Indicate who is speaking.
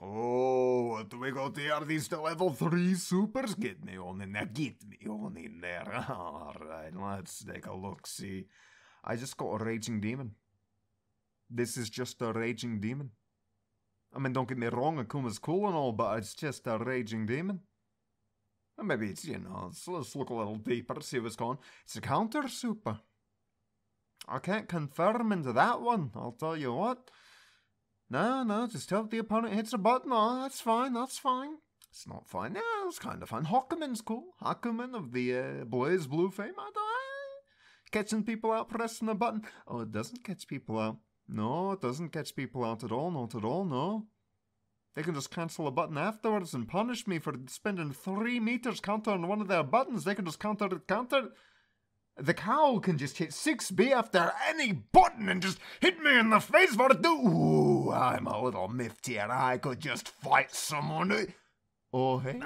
Speaker 1: Oh, what do we got here? These the level 3 supers? Get me on in there, get me on in there. Alright, let's take a look, see. I just got a Raging Demon. This is just a Raging Demon. I mean, don't get me wrong, Akuma's cool and all, but it's just a Raging Demon. Maybe it's, you know, let's, let's look a little deeper, see what's going on. It's a counter super. I can't confirm into that one, I'll tell you what. No, no, just hope the opponent hits a button. Oh, that's fine, that's fine. It's not fine. Yeah, it's kind of fun. Hakumen's cool. Hakumen of the uh, BlazBlue fame. I don't Catching people out pressing a button. Oh, it doesn't catch people out. No, it doesn't catch people out at all. Not at all, no. They can just cancel a button afterwards and punish me for spending three meters countering one of their buttons. They can just counter counter. The cow can just hit 6B after any button and just hit me in the face for it. Ooh, I'm a little miffed and I could just fight someone. Eh? Oh, hey.